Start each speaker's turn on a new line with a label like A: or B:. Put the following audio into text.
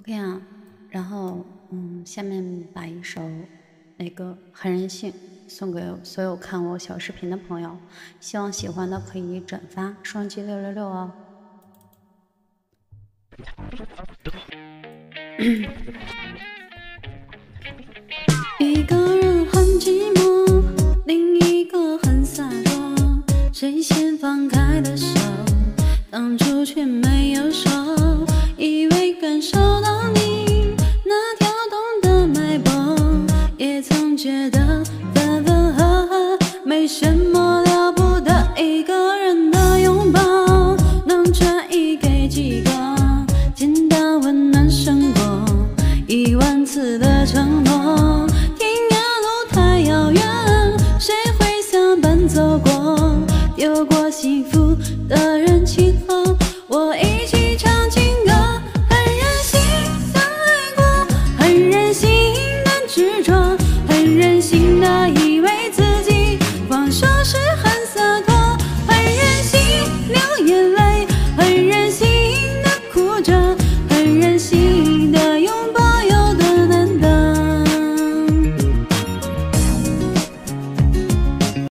A: ok 啊然后嗯下面把一首那个很任性送给所有看我小视频的朋友希望喜欢的可以转发双击六六六哦。一个人很寂寞另一个很洒脱谁先放开的手当初却没有说以为感受觉得分分合合没什么了不得一个人的拥抱能转移给几个简单温暖胜过一万次的承诺天涯路太遥远谁会相伴走过？丢过幸福的人请眼泪很任性的哭着很任性